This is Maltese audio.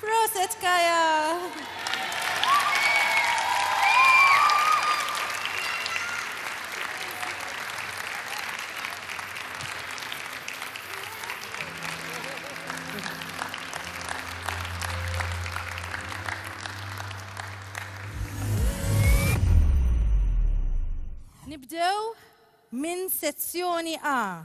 Proset Kaja! Nibdew minn sezzjoni A,